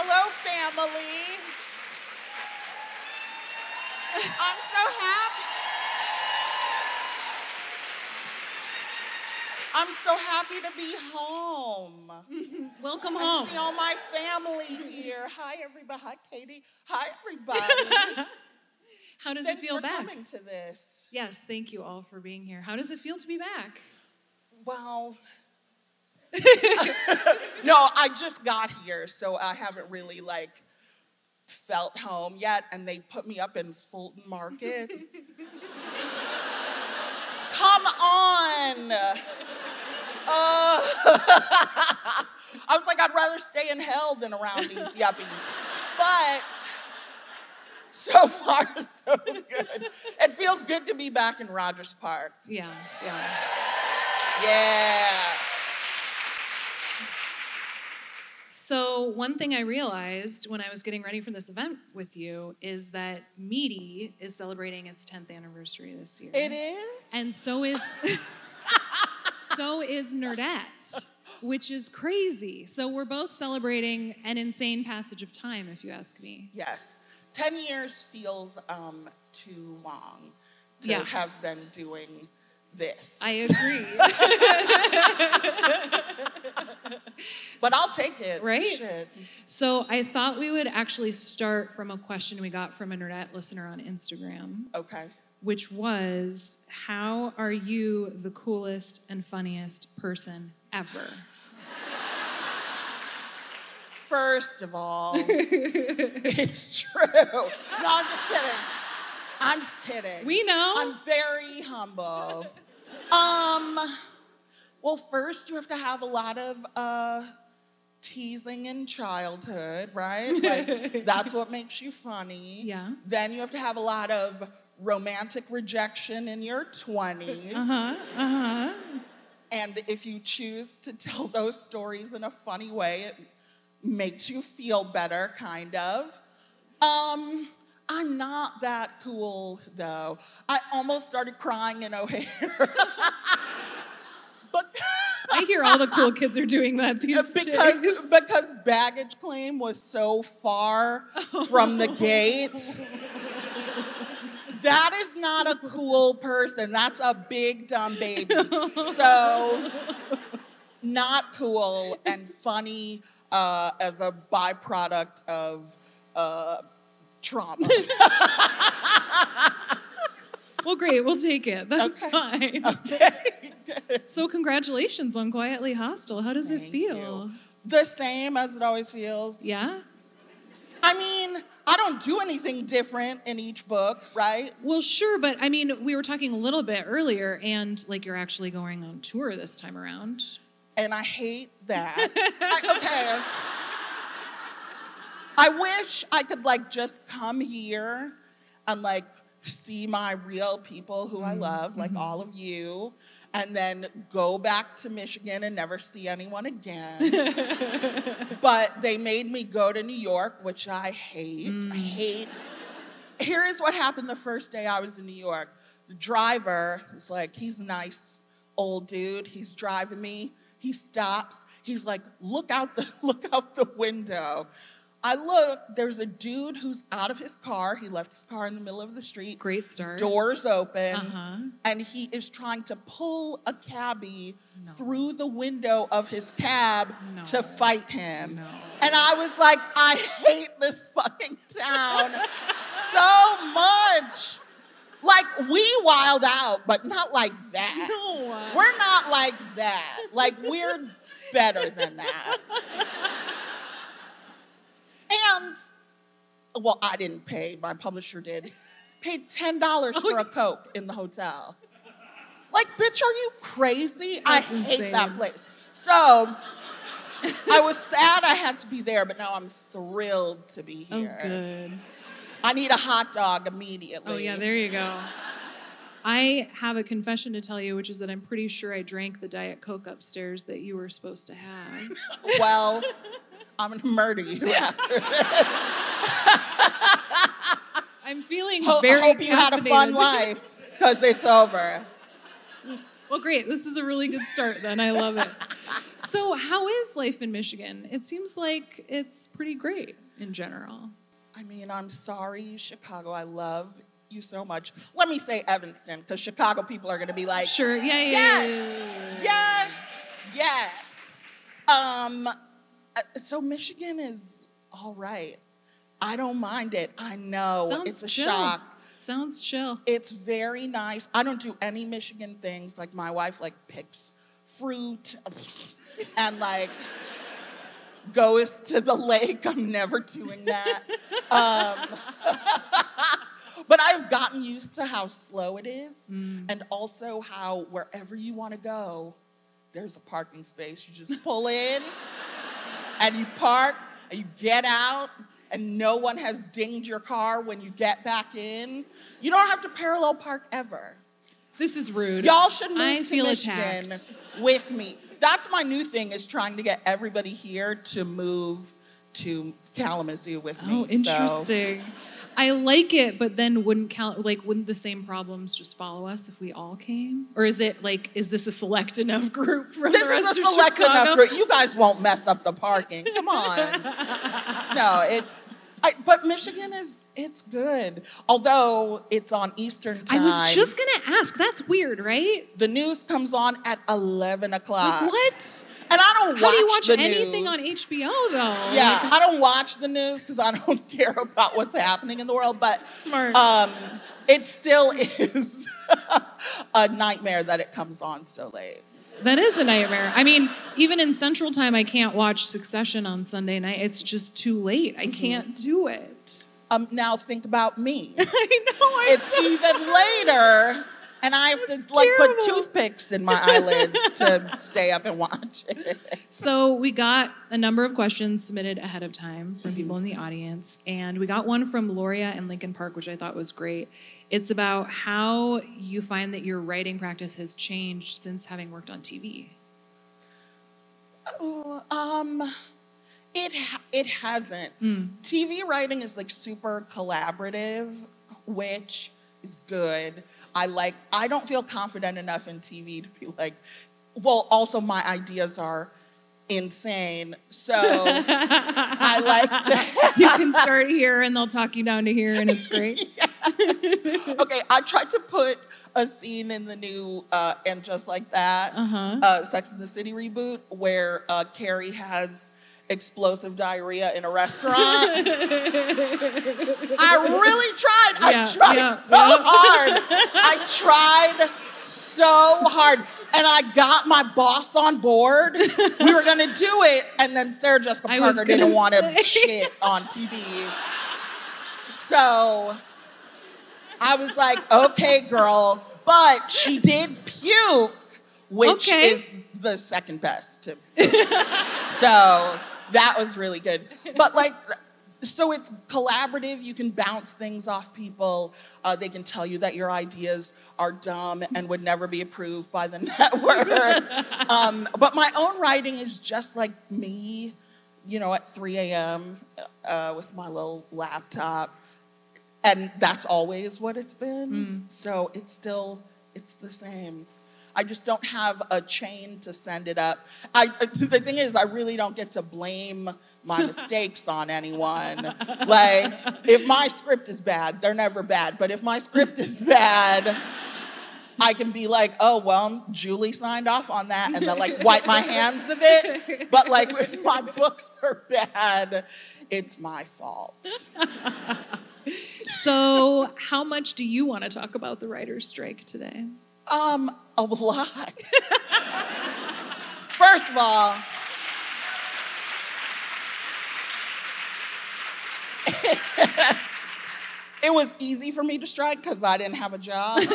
Hello, family. I'm so happy. I'm so happy to be home. Welcome I home. see all my family here. Hi, everybody. Hi, Katie. Hi, everybody. How does Thanks it feel for back? coming to this. Yes, thank you all for being here. How does it feel to be back? Well, no, I just got here, so I haven't really like felt home yet, and they put me up in Fulton Market. Come on. Uh, I was like, I'd rather stay in hell than around these yuppies. But so far, so good. It feels good to be back in Rogers Park. Yeah, yeah. Yeah. So, one thing I realized when I was getting ready for this event with you is that Meaty is celebrating its 10th anniversary this year. It is? And so is so is Nerdette, which is crazy. So we're both celebrating an insane passage of time, if you ask me. Yes. 10 years feels um, too long to Yeah. have been doing this. I agree. but I'll take it. Right? Shit. so I thought we would actually start from a question we got from a Nerdette listener on Instagram, Okay. which was, "How are you the coolest and funniest person ever?" First of all, it's true. No, I'm just kidding. I'm just kidding. We know. I'm very humble. Um, well, first you have to have a lot of uh, teasing in childhood, right? Like that's what makes you funny. Yeah. Then you have to have a lot of romantic rejection in your 20s. Uh huh. Uh huh. And if you choose to tell those stories in a funny way, it makes you feel better, kind of. Um, I'm not that cool though. I almost started crying in O'Hare. but I hear all the cool kids are doing that these because days. because baggage claim was so far from the gate. That is not a cool person. That's a big dumb baby. So not cool and funny uh, as a byproduct of uh, trauma. Well, great. We'll take it. That's Okay. fine. okay. So, congratulations on Quietly Hostile. How does it feel? you. The same as it always feels. Yeah. I mean, I don't do anything different in each book, right? Well, sure, but I mean, we were talking a little bit earlier, and like you're actually going on tour this time around. and I hate that. I, okay. I wish I could like just come here and like see my real people who I mm-hmm. love, like mm-hmm. all of you, and then go back to Michigan and never see anyone again. but they made me go to New York, which I hate. I mm. hate. Here is what happened the first day I was in New York. The driver is like, he's a nice old dude. He's driving me. He stops. He's like, look out the look out the window. I look, there's a dude who's out of his car. He left his car in the middle of the street. Great start. Doors open. Uh-huh. And he is trying to pull a cabbie No. through the window of his cab No. to fight him. No. And I was like, I hate this fucking town so much. Like, we wild out, but not like that. No. We're not like that. Like, we're better than that. And, well, I didn't pay, my publisher did. Paid $10 for a Coke in the hotel. Like, bitch, are you crazy? I That's hate that place. So, I was sad I had to be there, but now I'm thrilled to be here. Oh, here. good. I need a hot dog immediately. Oh, yeah, there you go. I have a confession to tell you, which is that I'm pretty sure I drank the Diet Coke upstairs that you were supposed to have. Well, I'm gonna murder you after this. I'm feeling Ho- very hope you had a fun life, because it's over. Well, great. This is a really good start then. I love it. So, how is life in Michigan? It seems like it's pretty great in general. I mean, I'm sorry, Chicago. I love you so much. Let me say Evanston, because Chicago people are going to be like, Sure, yeah, yeah, Yes. yeah, yeah, yeah, yeah. yes, yes. Um, so Michigan is all right. I don't mind it. I know Sounds it's a chill. shock. Sounds chill. It's very nice. I don't do any Michigan things. Like my wife like picks fruit and like goes to the lake. I'm never doing that. Um, but I've gotten used to how slow it is Mm. and also how wherever you want to go, there's a parking space. You just pull in and you park and you get out and no one has dinged your car when you get back in. You don't have to parallel park ever. This is rude. Y'all should move I to Michigan attacked. with me. That's my new thing is trying to get everybody here to move to Kalamazoo with me. Oh, So- interesting. I like it, but then wouldn't count like wouldn't the same problems just follow us if we all came? Or is it like is this a select enough group for this is a select Chicago? enough group. You guys won't mess up the parking. Come on. no, it. I, but Michigan is it's good. Although it's on Eastern time. I was just gonna ask. That's weird, right? the news comes on at eleven o'clock. Like, what? And I don't watch How do you watch anything news. on HBO though? Yeah, Like, I don't watch the news because I don't care about what's happening in the world. But smart. um, it still is a nightmare that it comes on so late. That is a nightmare. I mean, even in Central Time, I can't watch Succession on Sunday night. It's just too late. I can't do it. Um, now think about me. I know. I'm it's so even later, and I have to That's like put toothpicks in my eyelids to stay up and watch it. So we got a number of questions submitted ahead of time from people in the audience, and we got one from Loria in Lincoln Park, which I thought was great. It's about how you find that your writing practice has changed since having worked on TV. Oh, um, it it hasn't. Mm. TV writing is like super collaborative, which is good. I like. I don't feel confident enough in TV to be like. Well, also my ideas are insane, so I like to. you can start here, and they'll talk you down to here, and it's great. okay, I tried to put a scene in the new uh, and just like that Uh-huh. uh, Sex and the City reboot where uh, Carrie has explosive diarrhea in a restaurant. I really tried. I tried yeah, so yeah. hard. I tried so hard. And I got my boss on board. We were going to do it. And then Sarah Jessica I Parker didn't gonna want to shit on TV. So I was like, okay, girl. But she did puke, which Okay. is the second best to so that was really good. But like, so it's collaborative. You can bounce things off people. Uh, they can tell you that your ideas are dumb and would never be approved by the network. um, but my own writing is just like me, you know, at 3 a.m. Uh, with my little laptop. And that's always what it's been. So it's still, it's the same. I just don't have a chain to send it up. I, the thing is, I really don't get to blame my mistakes on anyone. Like, if my script is bad, they're never bad. But if my script is bad, I can be like, oh, well, Julie signed off on that, and then like wipe my hands of it. But like, if my books are bad, it's my fault. So, how much do you want to talk about the writer's strike today? Um, a lot. First of all, it was easy for me to strike because I didn't have a job. so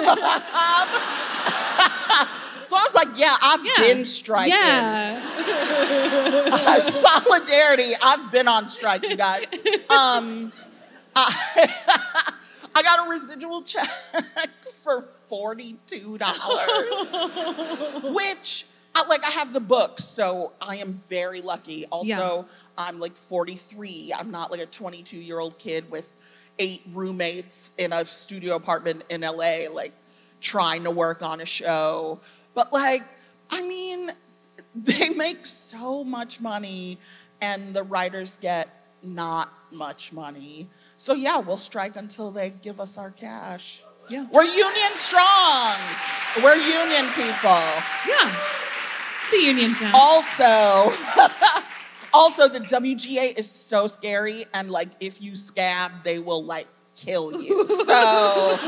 I was like, yeah, I've Yeah. been striking. Yeah. Solidarity. I've been on strike, you guys. Um, I, I got a residual check for forty-two dollars, which, I, like, I have the books, so I am very lucky. Also, Yeah. I'm like forty-three. I'm not like a twenty-two-year-old kid with eight roommates in a studio apartment in LA, like trying to work on a show. But like, I mean, they make so much money and the writers get not much money. So yeah, we'll strike until they give us our cash. Yeah. We're union strong. We're union people. Yeah. It's a union town. Also, also the WGA is so scary and like if you scab, they will like kill you. So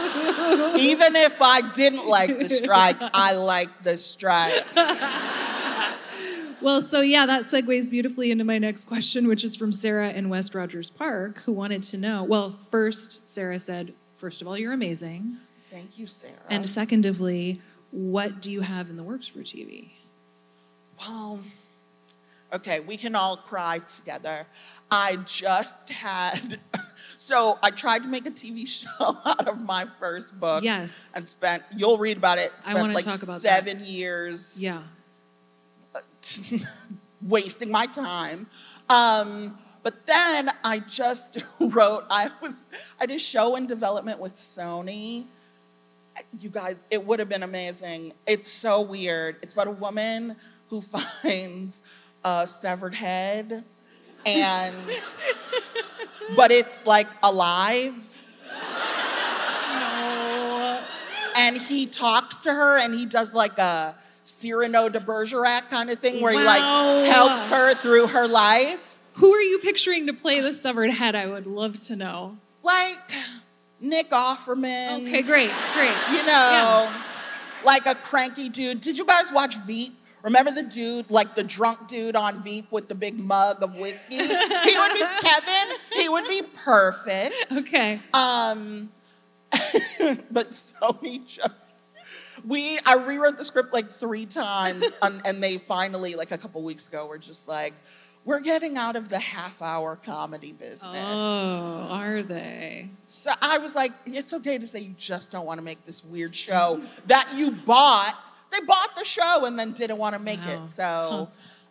even if I didn't like the strike, I like the strike. Well, so yeah, that segues beautifully into my next question, which is from Sarah in West Rogers Park, who wanted to know. Well, first, Sarah said, first of all, you're amazing. Thank you, Sarah. And secondly, what do you have in the works for TV? Well, okay, we can all cry together. I just had, so I tried to make a TV show out of my first book. Yes. And spent, you'll read about it, I spent wanna like talk about that. seven years Yeah. wasting my time. Um, but then I just wrote, I was, I did a show in development with Sony. You guys, it would have been amazing. It's so weird. It's about a woman who finds a severed head and, but it's like alive. No. and he talks to her and he does like a Cyrano de Bergerac kind of thing where he like helps her through her life. Who are you picturing to play the severed head? I would love to know. Like Nick Offerman. Okay, great, great. You know, Yeah. like a cranky dude. Did you guys watch Veep? Remember the dude, like the drunk dude on Veep with the big mug of whiskey? he would be Kevin. He would be perfect. Okay. Um, but Sony just we I rewrote the script like three times, and, and they finally like a couple weeks ago were just like, we're getting out of the half hour comedy business. Oh, are they? So I was like, it's okay to say you just don't want to make this weird show that you bought. They bought the show and then didn't want to make Wow. it. So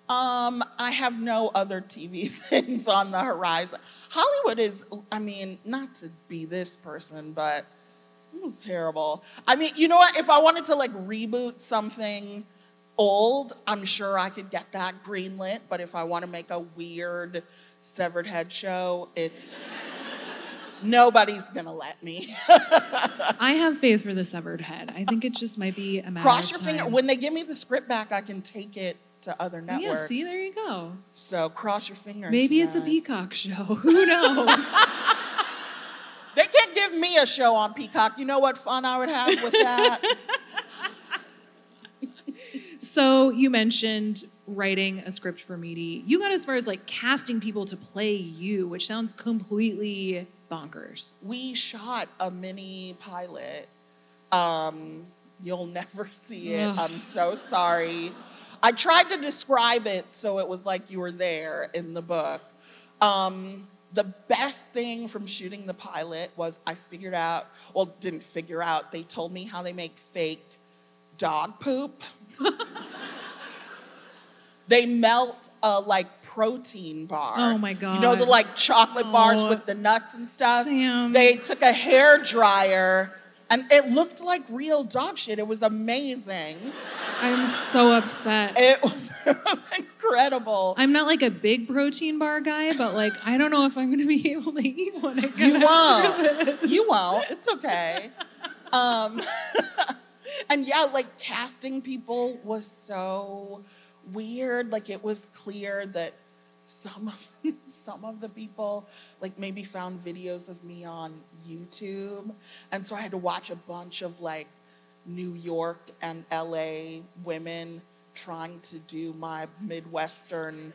um, I have no other TV things on the horizon. Hollywood is, I mean, not to be this person, but it was terrible. I mean, you know what? If I wanted to like reboot something old, I'm sure I could get that greenlit. But if I want to make a weird severed head show, it's nobody's gonna let me. I have faith for the severed head. I think it just might be a matter Cross your finger. When they give me the script back, I can take it to other networks. yeah, see, there you go. So cross your fingers. Maybe it's a peacock show. Who knows? They can't give me a show on Peacock. You know what fun I would have with that? so you mentioned writing a script for Meaty. You got as far as like casting people to play you, which sounds completely bonkers. we shot a mini pilot. Um, you'll never see it. Ugh. I'm so sorry. I tried to describe it so it was like you were there in the book. Um, the best thing from shooting the pilot was I figured out, well, didn't figure out, they told me how they make fake dog poop. they melt a like protein bar. Oh my god! You know the like chocolate bars Oh. with the nuts and stuff? Sam. They took a hair dryer and it looked like real dog shit. It was amazing. I'm so upset. It was, it was incredible. I'm not like a big protein bar guy, but like I don't know if I'm gonna be able to eat one again. You won't. You won't. It's okay. Um, and yeah, like casting people was so weird. Like it was clear that some of some of the people like maybe found videos of me on YouTube, and so I had to watch a bunch of like New York and LA women trying to do my Midwestern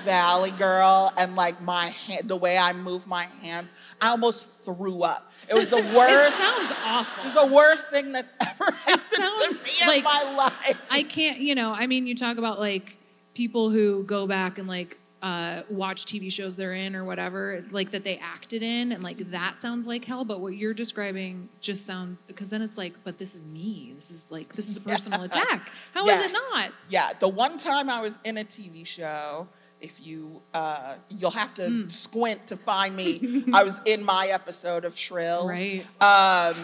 Valley girl and like my hand, the way I move my hands, I almost threw up. It was the worst. It sounds It was the worst thing that's ever happened to me in my life. I can't, you know, I mean, you talk about like people who go back and like uh, watch TV shows they're in or whatever, like that they acted in, and like that sounds like hell. But what you're describing just sounds because then it's like, but this is me. This is like this is a personal attack. How is it not? Yeah, the one time I was in a TV show, if you, uh, you'll have to Hmm. squint to find me. I was in my episode of Shrill. Right. Um,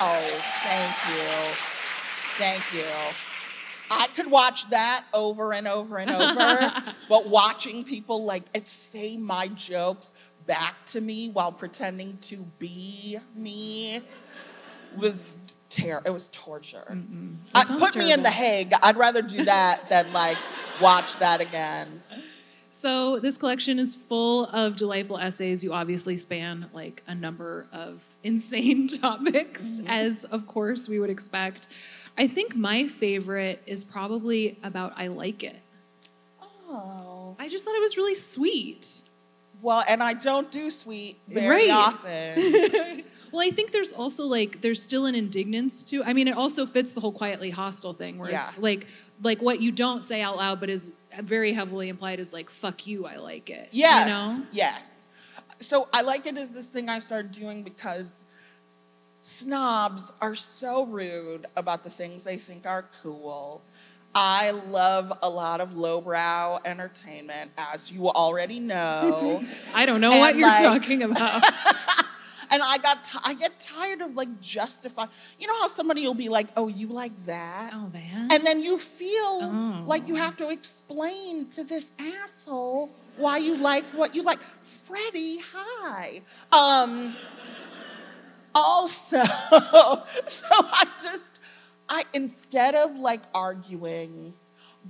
oh, thank you. Thank you. I could watch that over and over and over, but watching people like say my jokes back to me while pretending to be me was terror. It was torture. That put sounds me in the. Hague. I'd rather do that than like watch that again. So this collection is full of delightful essays. You obviously span like a number of insane topics, Mm-hmm. as of course we would expect. I think my favorite is probably about I like it. Oh. I just thought it was really sweet. Well, and I don't do sweet very Right. often. Well, I think there's also like there's still an indignance to. I mean, it also fits the whole quietly hostile thing, where it's like like what you don't say out loud, but is very heavily implied is like "fuck you," I like it. Yes. You know? Yes. So I like it as this thing I started doing because snobs are so rude about the things they think are cool. I love a lot of lowbrow entertainment, as you already know. I don't know And, what you're like- talking about. and I got ti I get tired of like justifying. You know how somebody will be like, "Oh, you like that?" oh, man. And then you feel Oh. like you have to explain to this asshole why you like what you like. Freddie, hi. Um, also, so I just, I instead of like arguing,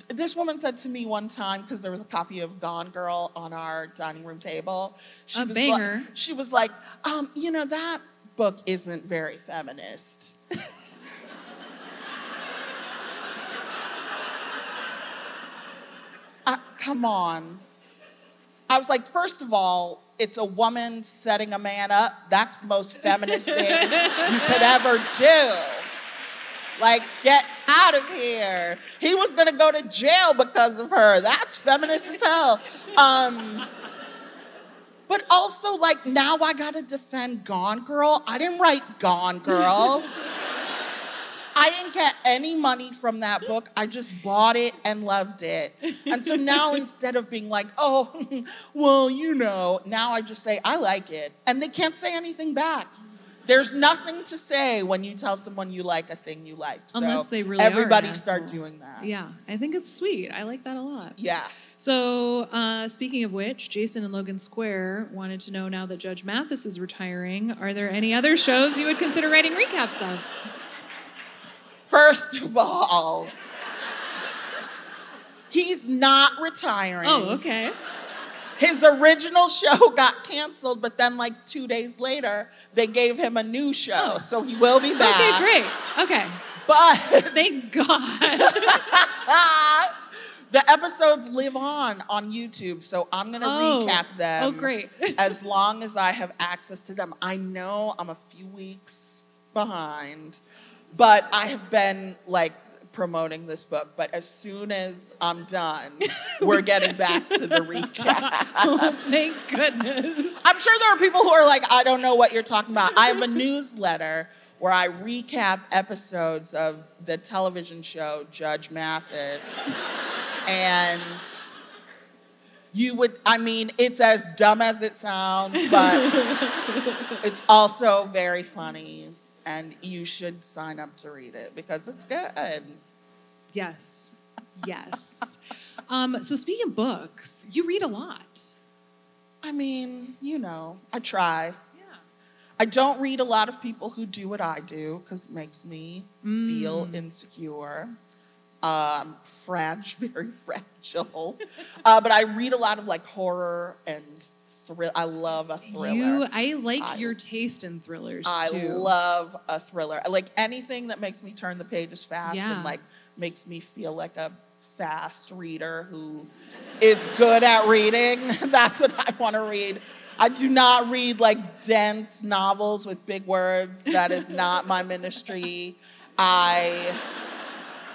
this woman said to me one time because there was a copy of Gone Girl on our dining room table. She A was banger. Like, she was like, um, you know that book isn't very feminist. Uh, come on. I was like, first of all, it's a woman setting a man up. That's the most feminist thing you could ever do. Like, get out of here. He was gonna go to jail because of her. That's feminist as hell. Um, but also, like, now I gotta defend Gone Girl. I didn't write Gone Girl. I didn't get any money from that book. I just bought it and loved it. And so now instead of being like, oh, well, you know, now I just say, I like it. And they can't say anything back. There's nothing to say when you tell someone you like a thing you like. So Unless they really everybody start doing that. yeah, I think it's sweet. I like that a lot. Yeah. So, uh, speaking of which, Jason and Logan Square wanted to know now that Judge Mathis is retiring, are there any other shows you would consider writing recaps of? First of all, he's not retiring. Oh, okay. His original show got canceled, but then like two days later, they gave him a new show, Oh. so he will be back. Okay, great. Okay. But Thank God. the episodes live on on YouTube, so I'm gonna Oh. recap them. Oh, great. as long as I have access to them. I know I'm a few weeks behind, but I have been like promoting this book. But as soon as I'm done, we're getting back to the recap. oh, thank goodness. I'm sure there are people who are like, I don't know what you're talking about. I have a newsletter where I recap episodes of the television show Judge Mathis. and you would, I mean, it's as dumb as it sounds, but it's also very funny. And you should sign up to read it because it's good. Yes. Yes. Um, so, speaking of books, you read a lot. I mean, you know, I try. Yeah. I don't read a lot of people who do what I do because it makes me feel Mm. insecure, um, fragile, very fragile. uh, but I read a lot of like horror and thrill. I love a thriller. You, I like I- your taste in thrillers I too. love a thriller. I Like anything that makes me turn the pages fast Yeah. and like makes me feel like a fast reader who is good at reading. That's what I want to read. I do not read like dense novels with big words. That is not my ministry. I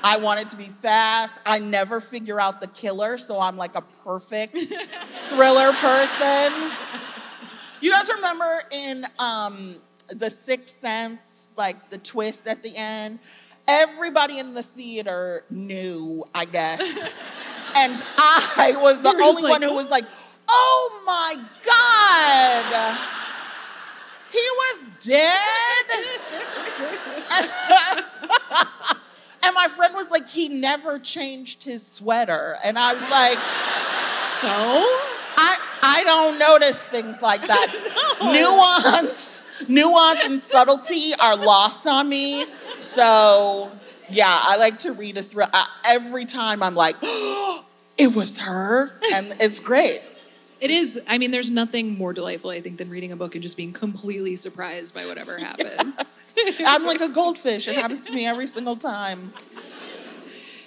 I want it to be fast. I never figure out the killer, so I'm like a perfect thriller person. You guys remember in um, The Sixth Sense, like the twist at the end? Everybody in the theater knew, I guess. and I was the You were just only like, one who was like, oh my God, he was dead? and, my friend was like, he never changed his sweater. And I was like, So? I, I don't notice things like that. No. Nuance, nuance and subtlety are lost on me. So, yeah, I like to read a thrill. Every time I'm like, oh, it was her. And it's great. It is. I mean, there's nothing more delightful, I think, than reading a book and just being completely surprised by whatever happens. I'm like a goldfish. It happens to me every single time.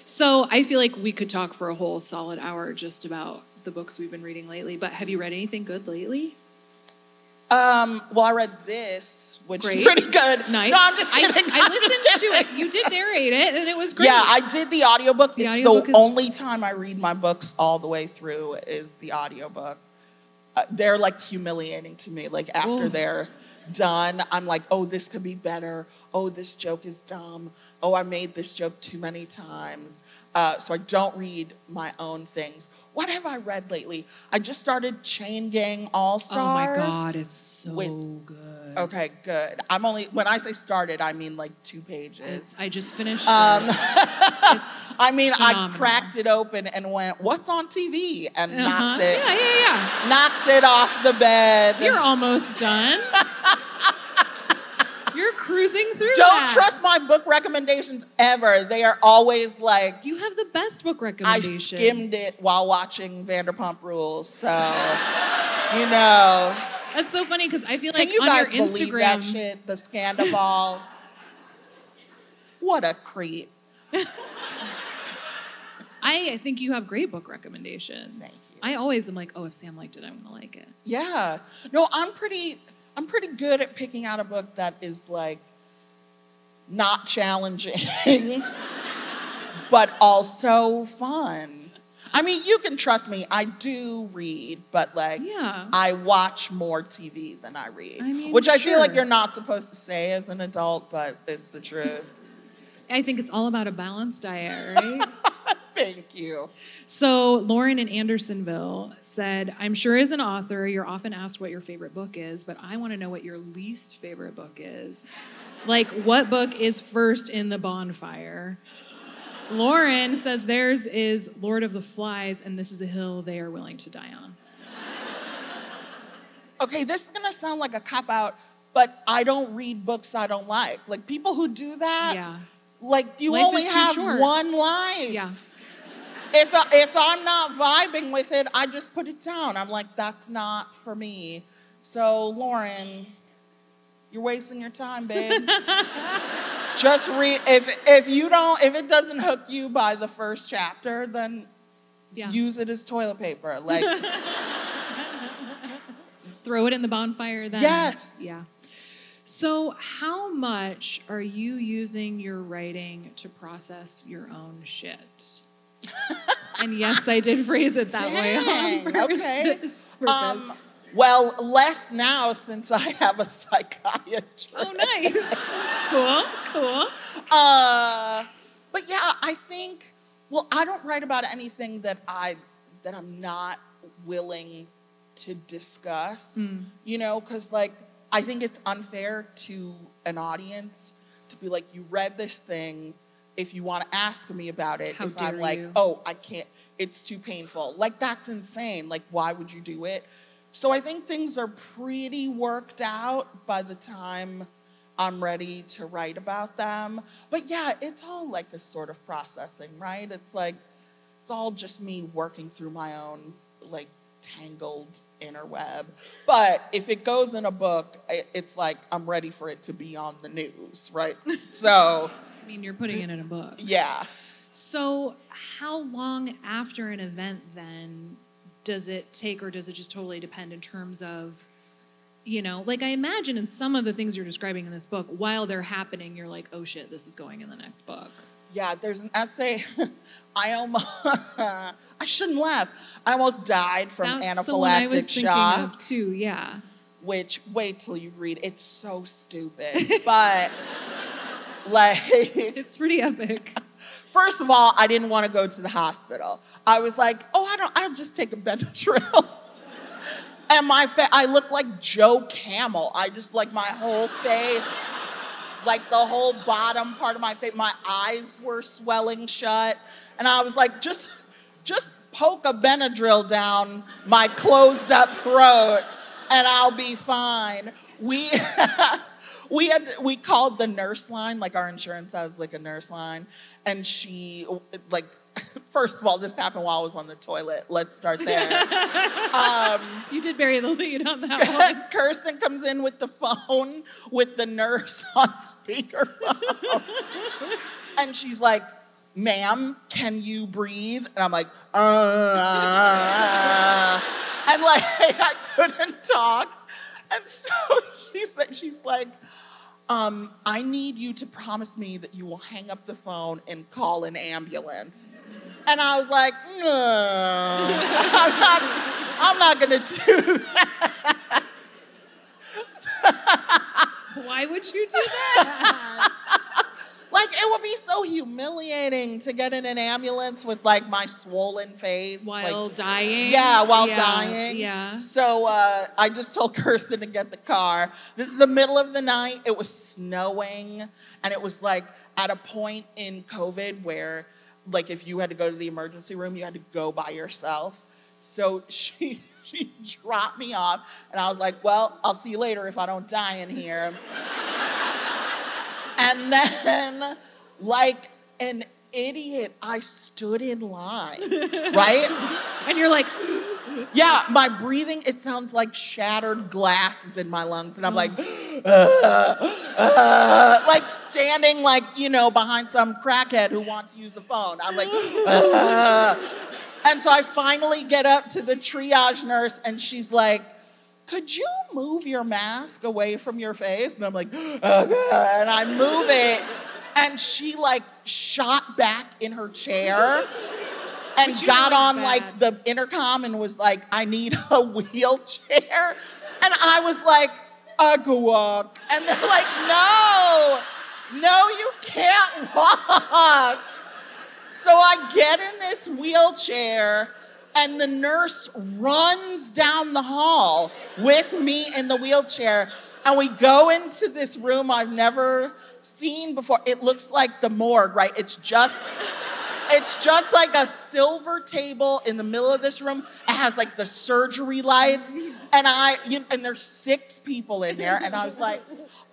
So I feel like we could talk for a whole solid hour just about the books we've been reading lately. But have you read anything good lately? Um, well, I read this, which Great. is pretty good. Nice. No, I'm just kidding. I, just listened to it. You did narrate it, and it was great. Yeah, I did the audiobook. The it's audiobook the is- only time I read my books all the way through is the audiobook. Uh, they're like humiliating to me. Like after Oh. they're done, I'm like, oh, this could be better. Oh, this joke is dumb. Oh, I made this joke too many times. Uh, so I don't read my own things. What have I read lately? I just started Chain Gang All Stars. Oh my god, it's so With- good. Okay, good. I'm only when I say started, I mean like two pages. I just finished. Um, I mean, I cracked it open and went, "What's on TV?" and uh-huh. knocked it, Yeah, yeah, yeah. knocked it off the bed. You're almost done. Cruising through. Don't that. trust my book recommendations ever. They are always like, You have the best book I skimmed it while watching Vanderpump Rules, so you know. That's so funny because I feel Can like you on guys your believe Instagram, that shit? The Scandoval. what a creep. I think you have great book recommendations. Thank you. I always am like, oh, if Sam liked it, I'm gonna like it. Yeah. No, I'm pretty I'm pretty good at picking out a book that is like not challenging mm-hmm. but also fun. I mean, you can trust me. I do read, but like Yeah. I watch more TV than I read. I mean, which I feel like you're not supposed to say as an adult, but it's the truth. I think it's all about a balanced diet, right? Thank you. So, Lauren in Andersonville said, I'm sure as an author, you're often asked what your favorite book is, but I want to know what your least favorite book is. Like, what book is first in the bonfire? Lauren says theirs is Lord of the Flies, and this is a hill they are willing to die on. Okay, this is gonna sound like a cop out, but I don't read books I don't like. Like people who do that, Yeah. like you Life only have short. one life. Yeah. If I, if I'm not vibing with it, I just put it down. I'm like, that's not for me. So Lauren, you're wasting your time, babe. just read. If if you don't, if it doesn't hook you by the first chapter, then Yeah. use it as toilet paper. Like. Throw it in the bonfire then. Yes. Yeah. So, how much are you using your writing to process your own shit? and yes, I did phrase it that way. Dang, purpose. okay. Um, well, less now since I have a psychiatrist. oh, nice. cool, cool. Uh, but yeah, I think. Well, I don't write about anything that I that I'm not willing to discuss. Mm. You know, because like I think it's unfair to an audience to be like, you read this thing. If you want to ask me about it, How if I'm like, you. oh, I can't. It's too painful. Like that's insane. Like why would you do it? So I think things are pretty worked out by the time I'm ready to write about them. But yeah, it's all like a sort of processing, right? It's like it's all just me working through my own like tangled inner web. But if it goes in a book, it's like I'm ready for it to be on the news, right? so I mean, you're putting it in a book. yeah. So, how long after an event then does it take, or does it just totally depend in terms of, you know, like I imagine in some of the things you're describing in this book, while they're happening, you're like, oh shit, this is going in the next book. Yeah, there's an essay. I almost, I shouldn't laugh. I almost died from That's the one I was anaphylactic thinking shock. of too. Yeah. which wait till you read it's so stupid but like It's pretty epic. first of all i didn't want to go to the hospital i was like oh i don't i'll just take a benadryl and my fa- i look like joe camel i just like my whole face like the whole bottom part of my face. My eyes were swelling shut, and I was like, just, just poke a Benadryl down my closed up throat, and I'll be fine. We. we had we called the nurse line like our insurance has like a nurse line and she like first of all this happened while i was on the toilet. Let's start there. Um, You did bury the lead on that one. kirsten comes in with the phone with the nurse on speakerphone. And she's like ma'am can you breathe? And i'm like uh, and like i couldn't talk and so she's like, she's like, um, I need you to promise me that you will hang up the phone and call an ambulance. And I was like, no, I'm not, I'm not gonna do that. Why would you do that? Like it would be so humiliating to get in an ambulance with like my swollen face. like, While dying? Yeah, while dying. Yeah. So uh, I just told Kirsten to get the car. This is the middle of the night. It was snowing, and it was like at a point in COVID where, like, if you had to go to the emergency room, you had to go by yourself. So she she dropped me off, and I was like, "Well, I'll see you later if I don't die in here." And then, like an idiot, I stood in line, right? And you're like, Yeah, my breathing, it sounds like shattered glass is in my lungs. And I'm like, uh, uh, like standing like, you know, behind some crackhead who wants to use the phone. I'm like, uh. and so I finally get up to the triage nurse and she's like, could you move your mask away from your face? And I'm like, "Uh, and I move it. And she like shot back in her chair and got on like the intercom and was like, I need a wheelchair. And I was like, I can walk. And they're like, no, no, you can't walk. So I get in this wheelchair, and the nurse runs down the hall with me in the wheelchair. And we go into this room I've never seen before. It looks like the morgue, right? It's just. It's just like a silver table in the middle of this room. It has like the surgery lights, and I, you, and there's six people in there, and I was like,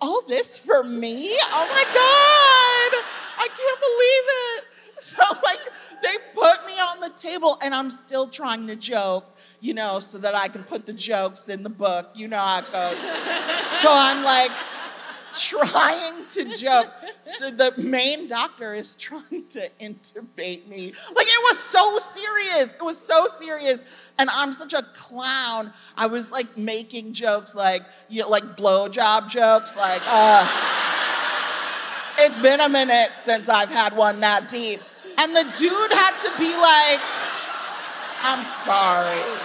"All this for me? Oh my god! I can't believe it!" So like, they put me on the table, and I'm still trying to joke, you know, so that I can put the jokes in the book. You know how it goes. So I'm like trying to joke. So the main doctor is trying to intubate me. Like it was so serious. It was so serious. And I'm such a clown. I was like making jokes like, you know, like blowjob jokes, like, uh, it's been a minute since I've had one that deep. And the dude had to be like, I'm sorry.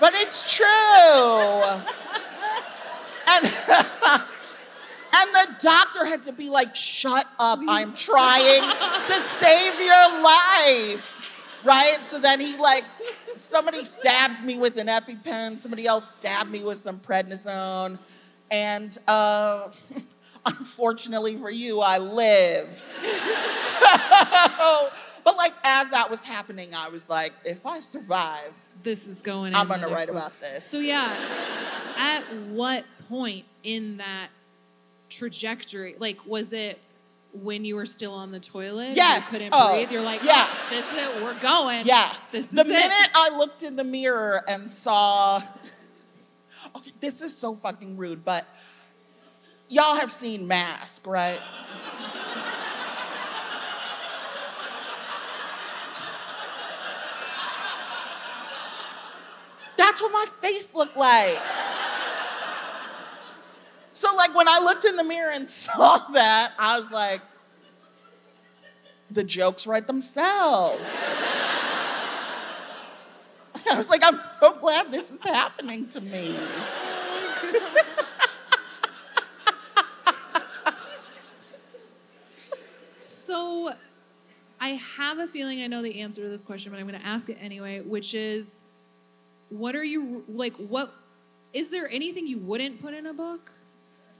But it's true. And And the doctor had to be like, shut up, I'm trying to save your life. Right? So then he like, somebody stabs me with an EpiPen, somebody else stabbed me with some prednisone. And uh, unfortunately for you, I lived. So, but like as that was happening, I was like, if I survive, this is going I'm gonna write about this. So yeah, at what point in that trajectory, like was it when you were still on the toilet? Yes. You couldn't Oh, breathe. You're like, yeah. "Oh, this is it. We're going. Yeah. This is the it." minute I looked in the mirror and saw, okay, this is so fucking rude, but y'all have seen Mask, right? That's what my face looked like. So, like, when I looked in the mirror and saw that, I was like, the jokes write themselves. I was like, I'm so glad this is happening to me. So I have a feeling I know the answer to this question, but I'm going to ask it anyway, which is what are you like what is there anything you wouldn't put in a book?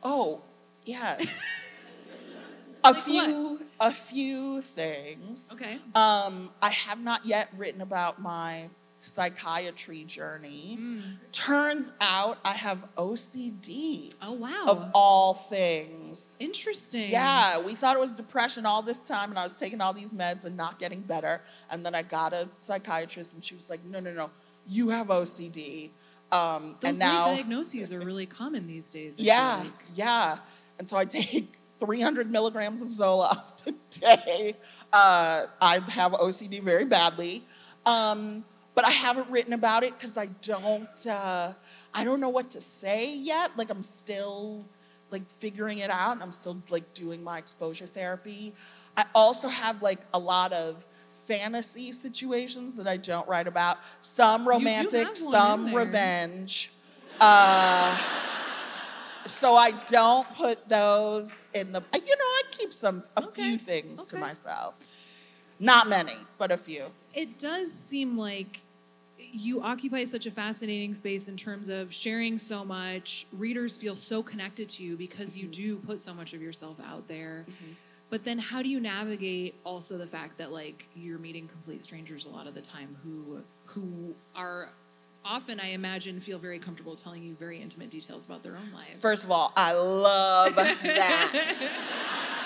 Oh, Yes. a Like few a few things. Okay. Um, I have not yet written about my psychiatry journey. Mm. Turns out I have OCD Oh wow. of all things. Interesting. Yeah, we thought it was depression all this time, and I was taking all these meds and not getting better. And then I got a psychiatrist, and she was like, "No, no, no, you have OCD." Um, Those and now, diagnoses are really common these days. Yeah, like. yeah. And so I take 300 milligrams of Zoloft a day. Uh, I have OCD very badly, um, but I haven't written about it because I don't. Uh, I don't know what to say yet. Like I'm still like figuring it out. And I'm still like doing my exposure therapy. I also have like a lot of fantasy situations that I don't write about. Some romantic, have one in some revenge. Uh, so I don't put those in the. You know, I keep some a Okay, few things to myself. Not many, but a few. It does seem like you occupy such a fascinating space in terms of sharing so much. Readers feel so connected to you because you mm-hmm. do put so much of yourself out there. Mm-hmm. But then how do you navigate also the fact that like you're meeting complete strangers a lot of the time who who are often I imagine feel very comfortable telling you very intimate details about their own lives. First of all, I love that.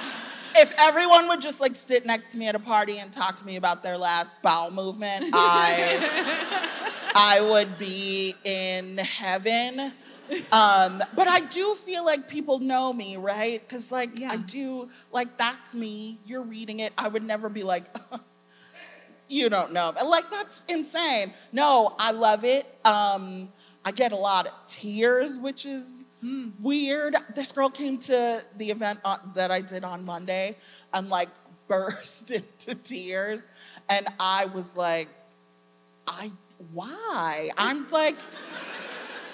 If everyone would just like sit next to me at a party and talk to me about their last bowel movement, I I would be in heaven. Um, but I do feel like people know me, right? Because like Yeah. I do, like that's me. You're reading it. I would never be like, you don't know. me." Like that's insane. No, I love it. Um, I get a lot of tears, which is Hmm. weird. This girl came to the event on, that I did on Monday and like burst into tears, and I was like, I why? I'm like,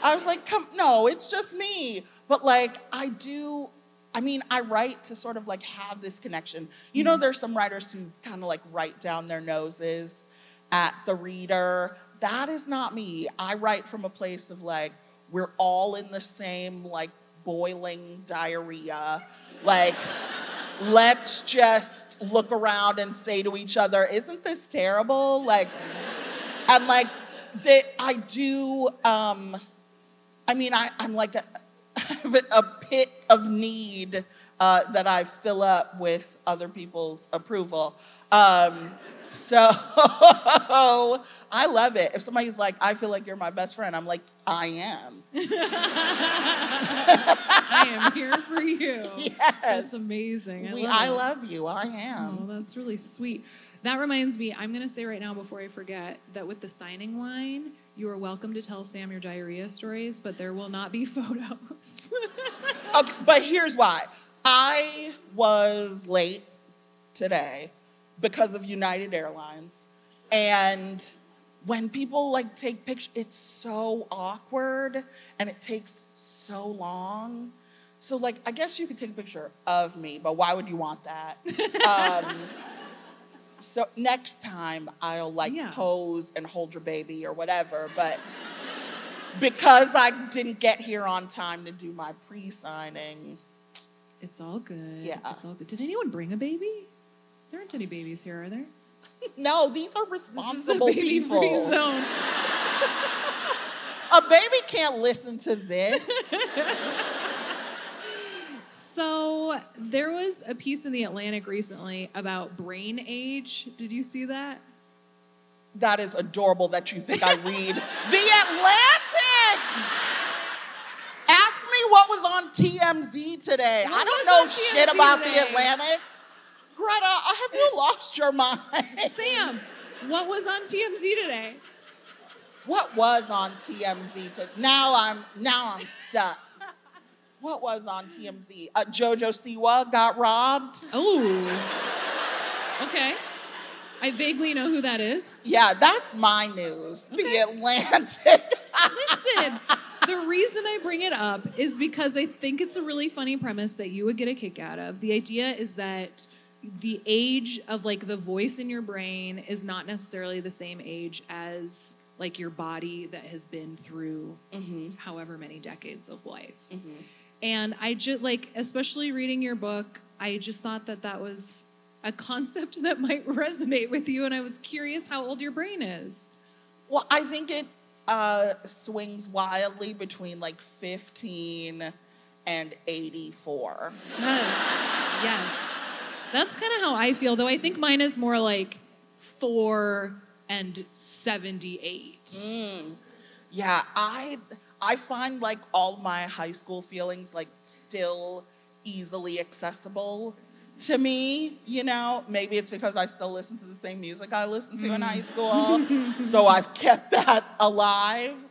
I was like, come no, it's just me. But like I do. I mean, I write to sort of like have this connection. You know, there's some writers who kind of like write down their noses at the reader. That is not me. I write from a place of like, we're all in the same like boiling diarrhea. Like, let's just look around and say to each other, isn't this terrible? Like, and like, that I do, um, I mean, I, I'm like a, a pit of need uh, that I fill up with other people's approval. Um, so I love it. If somebody's like, I feel like you're my best friend, I'm like, I am. I am here for you. Yes. That's amazing. I We, love I love you. I am. Oh, that's really sweet. That reminds me, I'm going to say right now before I forget that with the signing line, you are welcome to tell Sam your diarrhea stories, but there will not be photos. Okay, but here's why. I was late today because of United Airlines. And when people like take pictures, it's so awkward and it takes so long. So like I guess you could take a picture of me, but why would you want that? um, so next time I'll like Yeah. pose and hold your baby or whatever, but because I didn't get here on time to do my pre-signing, it's all good. Yeah. It's all good. Did anyone bring a baby? There aren't any babies here, are there? no, these are This is a responsible baby-free people. zone. A baby can't listen to this. So there was a piece in the Atlantic recently about brain age. Did you see that? that is adorable that you think I read The Atlantic. Ask me what was on TMZ today. What I don't know shit about today? The Atlantic. Greta, have you lost your mind? Sam, what was on TMZ today? What was on TMZ? today? now I'm now I'm stuck. What was on TMZ? Uh, Jojo Siwa got robbed. Oh. Okay. I vaguely know who that is. Yeah, that's my news. The Atlantic. Listen, the reason I bring it up is because I think it's a really funny premise that you would get a kick out of. The idea is that the age of like the voice in your brain is not necessarily the same age as like your body that has been through Mhm, however many decades of life. mhm. And I just like, especially reading your book, I just thought that that was a concept that might resonate with you. And I was curious how old your brain is. Well, I think it uh, swings wildly between like 15 and 84. Yes, yes. That's kind of how I feel, though I think mine is more like four and 78. Mm. Yeah, I I find like all my high school feelings like still easily accessible to me, you know. Maybe it's because I still listen to the same music I listened to in high school, so I've kept that alive.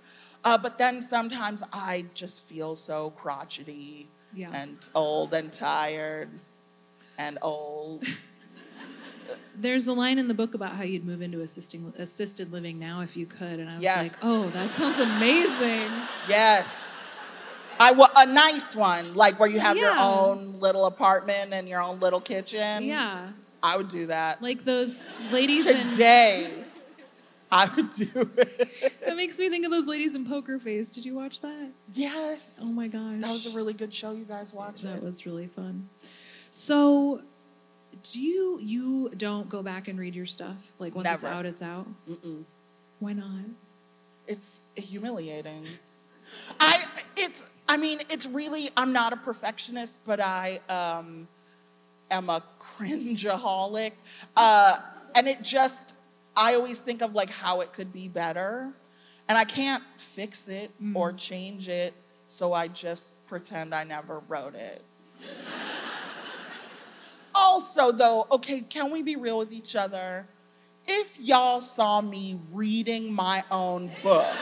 Uh, but then sometimes I just feel so crotchety Yeah. and old and tired and old. There's a line in the book about how you'd move into assisting, assisted living now if you could. And I was Yes. like, oh, that sounds amazing. Yes. I wa- a nice one, like where you have your own little apartment and your own little kitchen. Yeah. I would do that. Like those ladies in. Today, I would do it. That makes me think of those ladies in Poker Face. Did you watch that? Yes. Oh my gosh. That was a really good show. You guys watched. That it. was really fun. So, do you you don't go back and read your stuff? Like once it's out, it's out. Mm-mm. Why not? It's humiliating. I it's I mean it's really I'm not a perfectionist, but I um, am a cringeaholic, uh, and it just I always think of like how it could be better, and I can't fix it or change it, so I just pretend I never wrote it. Also, though, okay, can we be real with each other? If y'all saw me reading my own book,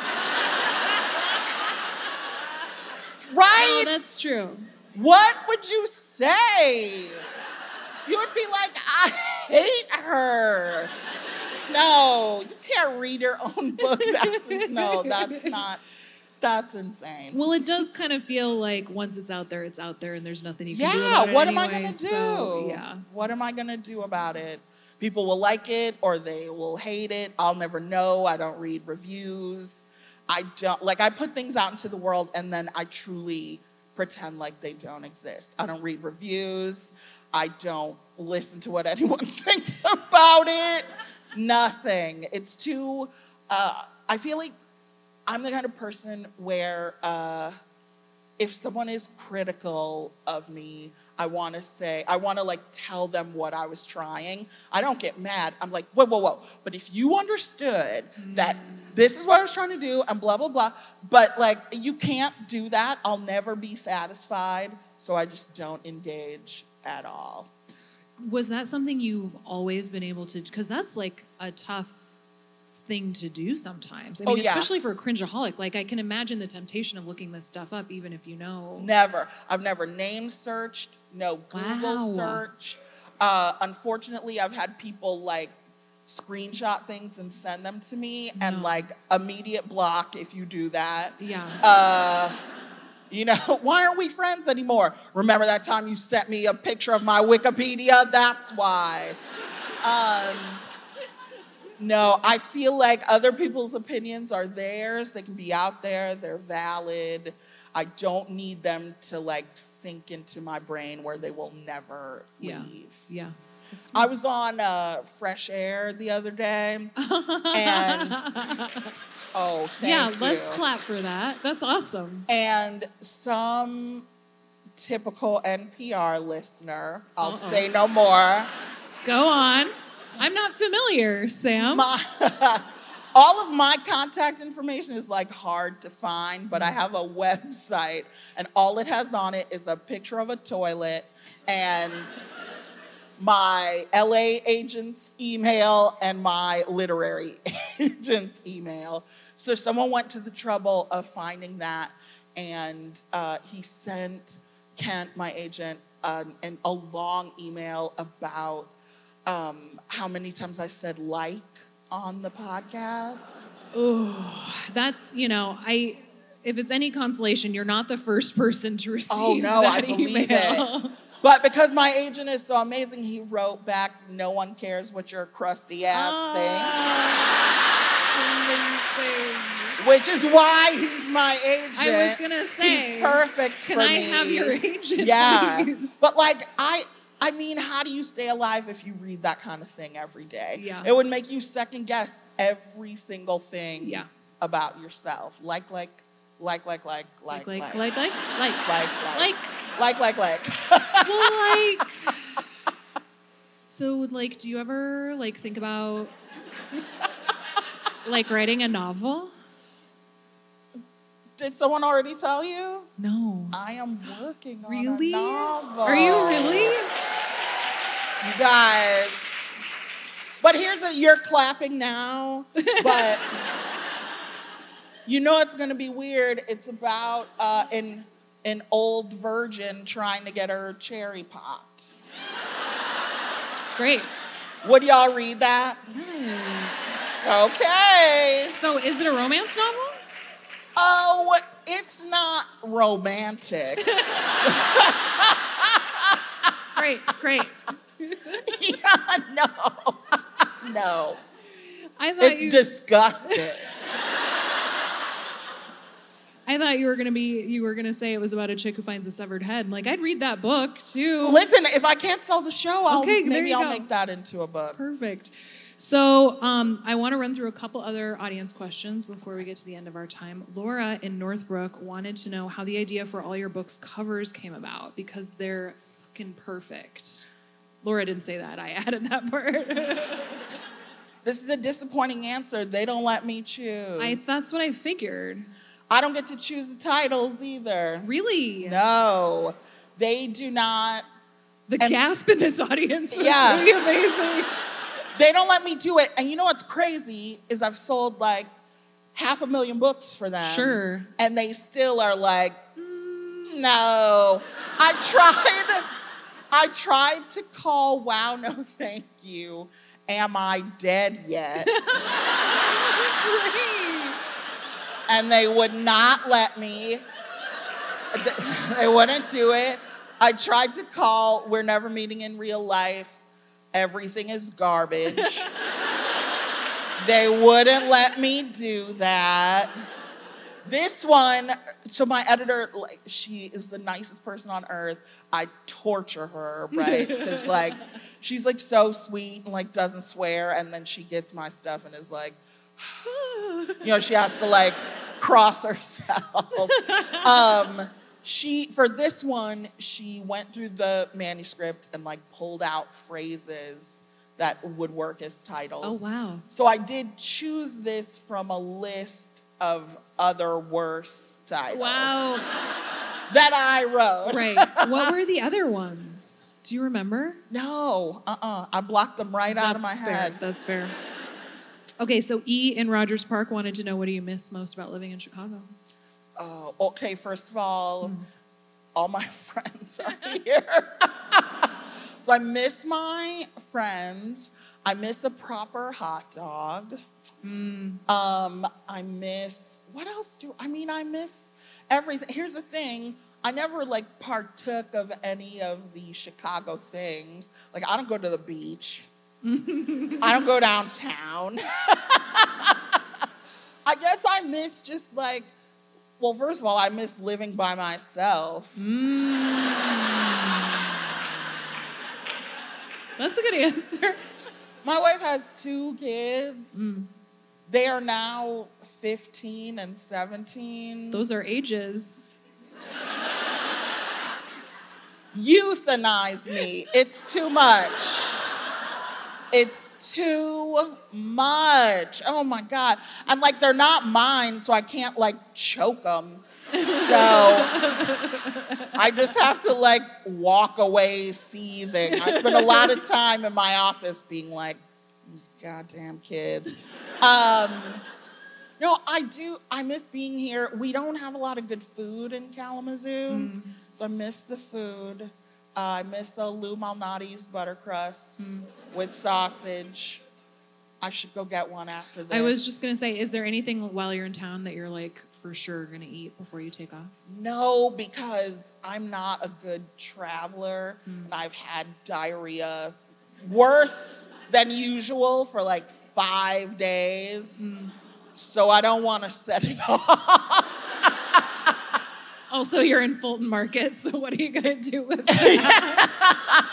right? Oh, that's true. what would you say? You would be like, I hate her. No, you can't read your own book. That's, no, that's not, that's insane. Well, it does kind of feel like once it's out there, it's out there, and there's nothing you can do Yeah, about it. what am I gonna do? so, yeah. What am I gonna do about it? People will like it or they will hate it. I'll never know. I don't read reviews. I don't like I put things out into the world and then I truly pretend like they don't exist. I don't read reviews. I don't listen to what anyone thinks about it. Nothing. It's too uh, I feel like I'm the kind of person where uh, if someone is critical of me, I want to say, I want to like tell them what I was trying. I don't get mad. I'm like, whoa, whoa, whoa. But if you understood that this is what I was trying to do and blah, blah, blah, but like you can't do that, I'll never be satisfied. So I just don't engage at all. Was that something you've always been able to? Because that's like a tough thing to do sometimes. I Oh, mean, yeah. especially for a cringeaholic. Like, I can imagine the temptation of looking this stuff up, even if you know. Never. I've never name searched, no Google Wow. search. Uh, unfortunately, I've had people like screenshot things and send them to me, and like immediate block if you do that. Yeah. Uh, you know, why aren't we friends anymore? Remember that time you sent me a picture of my Wikipedia? That's why. Um, no, I feel like other people's opinions are theirs. They can be out there, they're valid. I don't need them to like sink into my brain where they will never Yeah. leave. yeah. I was on uh, Fresh Air the other day, and oh, thank yeah, you. let's clap for that. That's awesome. And some typical NPR listener, I'll Uh-oh. say no more, Go on. I'm not familiar, Sam. my, all of my contact information is like hard to find, but I have a website and all it has on it is a picture of a toilet and my LA agent's email and my literary agent's email. So someone went to the trouble of finding that, and uh, he sent Kent, my agent, um, an, a long email about um, how many times I said like on the podcast. Oh, that's you know, I. If it's any consolation, you're not the first person to receive Oh, no, I that believe email. But because my agent is so amazing, he wrote back, "No one cares what your crusty ass thinks." Ah, amazing. which is why he's my agent. I was gonna say, he's perfect Can for I me. have your agent? Yeah, please? but like I, I mean, how do you stay alive if you read that kind of thing every day? Yeah. it would make you second guess every single thing. Yeah. about yourself. Like, like, like, like, like, like, Like, like, like, like, like, like, like, like, like, like, like. well, like. So, like, do you ever like think about like writing a novel? Did someone already tell you? No. I am working on Really? a novel. Are you really? You guys. But here's a you're clapping now, but you know it's gonna be weird. It's about uh, an an old virgin trying to get her cherry popped. Great. Would y'all read that? Nice. Okay. So, is it a romance novel? Oh, it's not romantic. Great, great. yeah, no. no. I thought It's you. disgusting. I thought you were gonna be. You were gonna say it was about a chick who finds a severed head. Like I'd read that book too. Listen, if I can't sell the show, I'll Okay, maybe I'll go. make that into a book. Perfect. So um, I want to run through a couple other audience questions before we get to the end of our time. Laura in Northbrook wanted to know how the idea for all your books covers came about because they're fucking perfect. Laura didn't say that. I added that part. This is a disappointing answer. They don't let me choose. I that's what I figured. I don't get to choose the titles either. Really? No, they do not. The And- gasp in this audience was Yeah. really amazing. They don't let me do it. And you know what's crazy is I've sold like half a million books for them. Sure. And they still are like, "Mm, no. I tried. I tried to call. Wow, no, thank you. Am I dead yet? And they would not let me. They wouldn't do it. I tried to call. We're never meeting in real life. Everything is garbage. they wouldn't let me do that. This one, so my editor, like, she is the nicest person on earth. I torture her, right? Because like, she's like so sweet and like doesn't swear, and then she gets my stuff and is like, you know, she has to like cross herself. um, she for this one, she went through the manuscript and like pulled out phrases that would work as titles. Oh wow. So I did choose this from a list of other worse titles Wow. that I wrote. Right. What were the other ones? Do you remember? No, uh-uh. I blocked them right out of my That's fair. head. That's fair. Okay, so E in Rogers Park wanted to know what do you miss most about living in Chicago? Oh, okay. First of all, Hmm. all my friends are here. so I miss my friends. I miss a proper hot dog. Mm, Um, I miss what else do I mean? I miss everything. Here's the thing. I never like partook of any of the Chicago things. Like I don't go to the beach. I don't go downtown. I guess I miss just like, well, first of all, I miss living by myself. mm. That's a good answer. My wife has two kids. Mm. They are now 15 and 17. Those are ages. Euthanize me. It's too much. It's too much. Oh my God. I'm like, they're not mine, so I can't like choke them. So I just have to like walk away seething. I spend a lot of time in my office being like, these goddamn kids. Um, no, I do. I miss being here. We don't have a lot of good food in Kalamazoo, Mm. so I miss the food. Uh, I miss a Lou Malnati's butter crust Mm. with sausage. I should go get one after this. I was just gonna say, is there anything while you're in town that you're like for sure gonna eat before you take off? No, because I'm not a good traveler Mm. and I've had diarrhea worse than usual for like five days. Mm. so I don't want to set it off. Also, you're in Fulton Market, so what are you gonna do with that?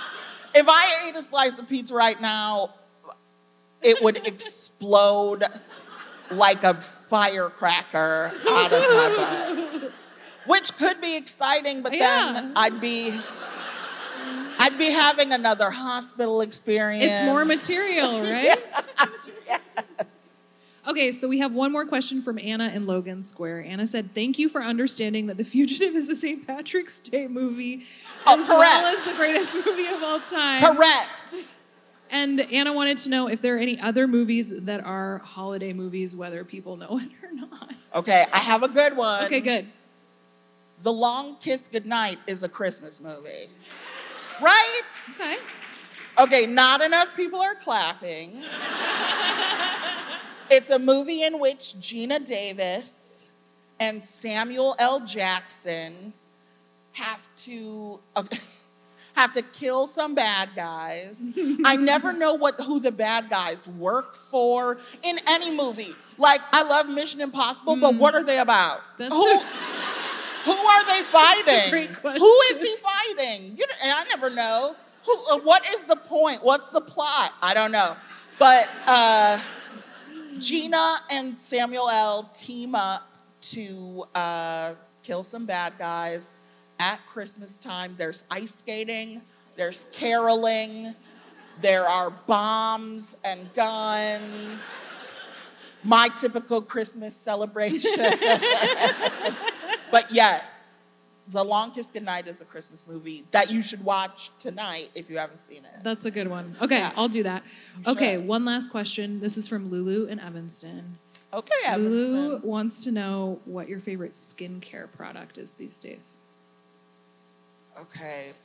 If I ate a slice of pizza right now, it would explode like a firecracker out of my butt. Which could be exciting, but Yeah. then I'd be I'd be having another hospital experience. It's more material, right? Okay, so we have one more question from Anna in Logan Square. Anna said, "Thank you for understanding that The Fugitive is a St. Patrick's Day movie, Oh, as well correct. as the greatest movie of all time." Correct. And Anna wanted to know if there are any other movies that are holiday movies, whether people know it or not. Okay, I have a good one. Okay, good. The Long Kiss Goodnight is a Christmas movie. Right? Okay. Okay, not enough people are clapping. it's a movie in which Geena Davis and Samuel L. Jackson have to okay, have to kill some bad guys. I never know what who the bad guys work for in any movie. Like I love Mission Impossible, but what are they about? That's who a- who are they fighting? Who is he fighting? You I never know. Who, uh, what is the point? What's the plot? I don't know. But uh, Geena and Samuel L. team up to uh, kill some bad guys at Christmas time. There's ice skating, there's caroling, there are bombs and guns. My typical Christmas celebration. but yes, The Long Kiss Goodnight is a Christmas movie that you should watch tonight if you haven't seen it. That's a good one. Okay, Yeah. I'll do that. You Okay, should. one last question. This is from Lulu in Evanston. Okay, Evanston. Lulu wants to know what your favorite skincare product is these days. Okay.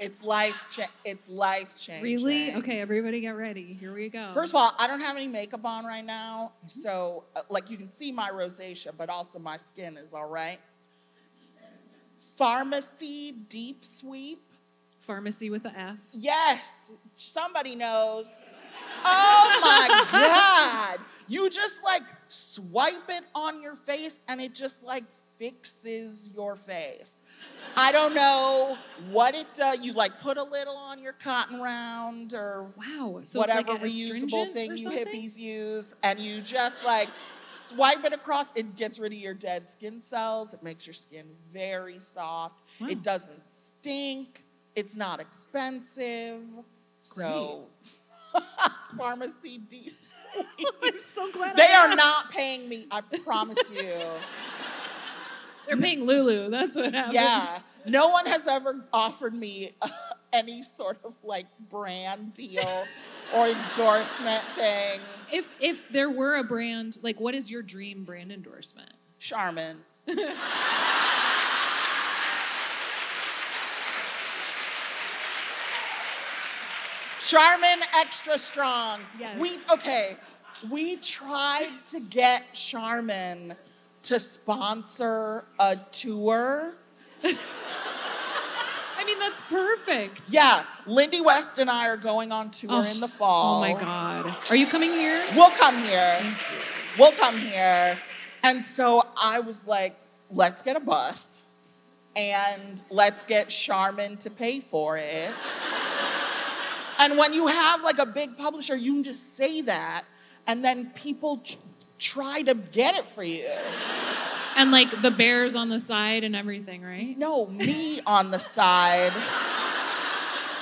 It's life cha- it's life changing. Really? Okay, everybody get ready. Here we go. First of all, I don't have any makeup on right now, so uh, like you can see my rosacea, but also my skin is all right. Farmacy Deep Sweep. Farmacy with a F. Yes, somebody knows. Oh my God. You just like swipe it on your face and it just like fixes your face. I don't know what it does. You like put a little on your cotton round or Wow. So whatever like reusable thing you hippies use, and you just like swipe it across. It gets rid of your dead skin cells. It makes your skin very soft. Wow. It doesn't stink. It's not expensive. So, Farmacy deep sweep. I'm so glad. They are not paying me. I promise you. They're paying Lulu. That's what happened. Yeah. No one has ever offered me uh, any sort of like brand deal or endorsement thing. If if there were a brand, like what is your dream brand endorsement? Charmin. Charmin extra strong. Yes. We okay. We tried to get Charmin to sponsor a tour. I mean, that's perfect. Yeah, Lindy West and I are going on tour Oh, in the oh, fall. Oh my God. Are you coming here? We'll come here. We'll come here. And so I was like, let's get a bus and let's get Charmin to pay for it. and when you have like a big publisher, you can just say that, and then people tr- try to get it for you. And like the bears on the side and everything, right? No, me on the side,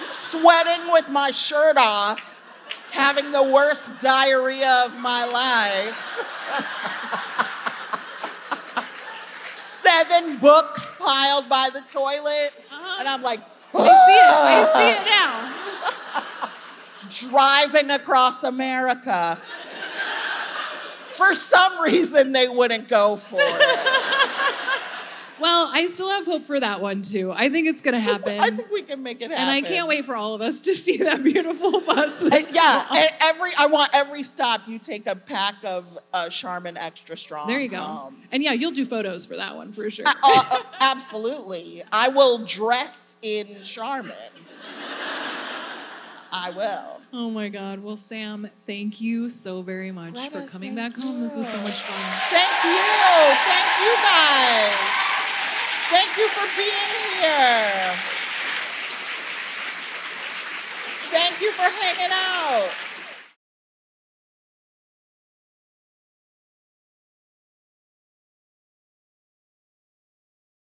sweating with my shirt off, having the worst diarrhea of my life. Seven books piled by the toilet, Uh-huh. and I'm like, I see it. I see it now. driving across America. For some reason, they wouldn't go for it. Well, I still have hope for that one too. I think it's gonna happen. I think we can make it happen. and I can't wait for all of us to see that beautiful bus. And yeah, every I want every stop you take a pack of uh, Charmin Extra Strong. there you go. home. And yeah, you'll do photos for that one for sure. Uh, uh, absolutely, I will dress in Charmin. I will. Oh my God. Well, Sam, thank you so very much Greta, for coming back home. This was so much fun. Thank you. Thank you guys. Thank you for being here. Thank you for hanging out.